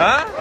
어?